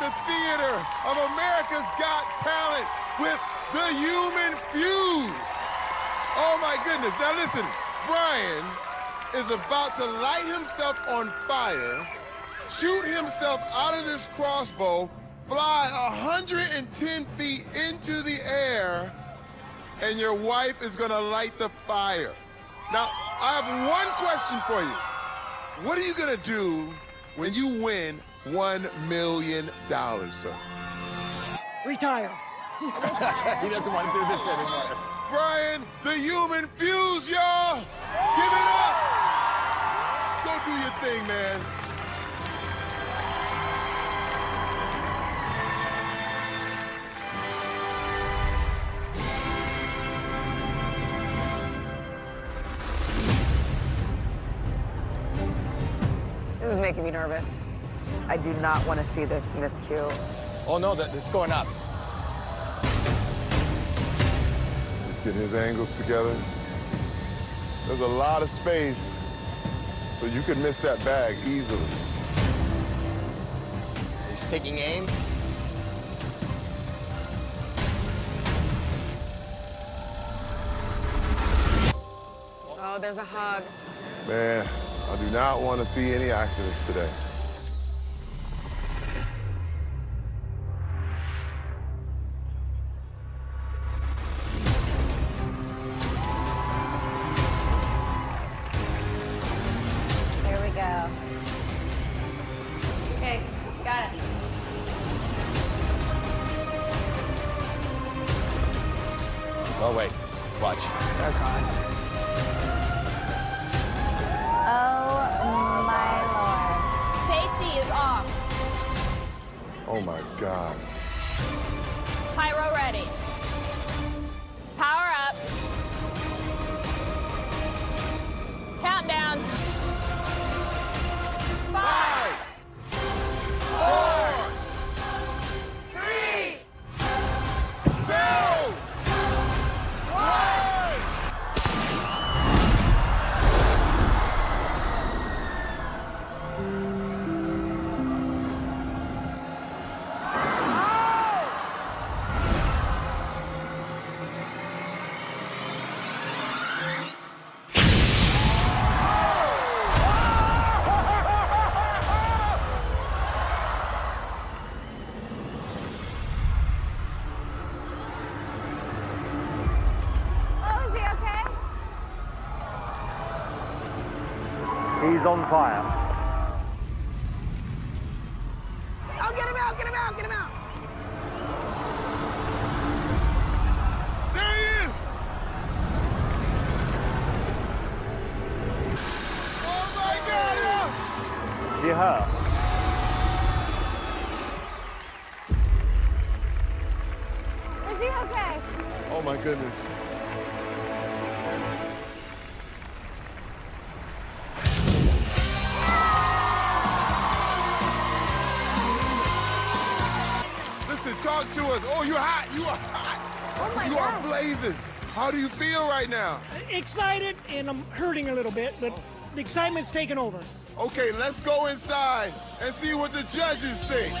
the theater of America's Got Talent with the Human Fuse. Oh my goodness. Now listen, Brian is about to light himself on fire, shoot himself out of this crossbow, fly 110 feet into the air, and your wife is gonna light the fire. Now, I have one question for you. What are you gonna do when you win $1 million, sir? Retire. he doesn't want to do this anymore. Brian, the human fuse, y'all! Give it up! Go do your thing, man. This is making me nervous. I do not want to see this miscue. Oh, no, that, it's going up. Just getting his angles together. There's a lot of space, so you could miss that bag easily. He's taking aim. Oh, there's a hug. Man, I do not want to see any accidents today. Here. Okay, got it. Oh, wait. Watch. Oh, God. Oh my lord. Safety is off. Oh my God. Pyro ready. He's on fire. Oh, get him out, get him out, get him out. There he is! Oh my God! yeah. Is he? Is he okay? Oh my goodness. Talk to us. Oh, you're hot. You are hot. Oh my you God. are blazing. How do you feel right now? Excited and I'm hurting a little bit, but the excitement's taken over. Okay, let's go inside and see what the judges think.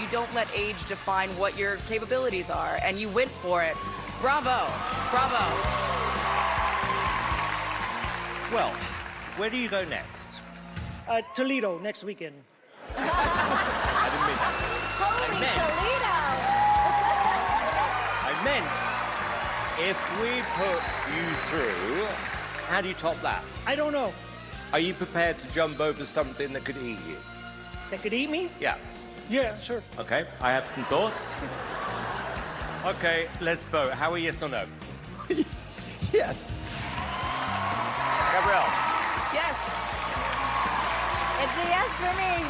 You don't let age define what your capabilities are, and you went for it. Bravo. Bravo. Well, where do you go next? Uh, Toledo next weekend. I didn't mean that. Holy meant- Toledo! I meant if we put you through, how do you top that? I don't know. Are you prepared to jump over something that could eat you? That could eat me? Yeah. Yeah, sure. Okay, I have some thoughts. Okay, let's vote. How are yes or no? Yes. Gabrielle. Yes. It's a yes for me.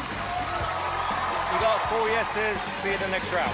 You got four yeses. See you in the next round.